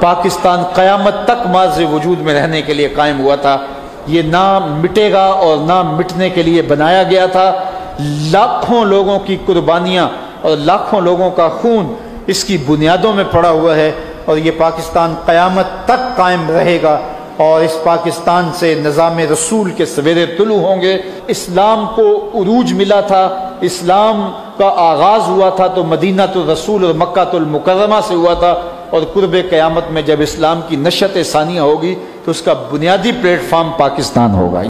पाकिस्तान क़यामत तक माज वजूद में रहने के लिए कायम हुआ था। ये ना मिटेगा और ना मिटने के लिए बनाया गया था। लाखों लोगों की कुर्बानियाँ और लाखों लोगों का खून इसकी बुनियादों में पड़ा हुआ है और ये पाकिस्तान क़यामत तक कायम रहेगा और इस पाकिस्तान से निज़ाम रसूल के सवेरे तुलू होंगे। इस्लाम को उरूज मिला था। इस्लाम का आगाज़ हुआ था तो मदीना तो रसूल और मक्का तो मुकरमा से हुआ था। और कुर्ब क़यामत में जब इस्लाम की नशत सानिया होगी तो उसका बुनियादी प्लेटफार्म पाकिस्तान होगा।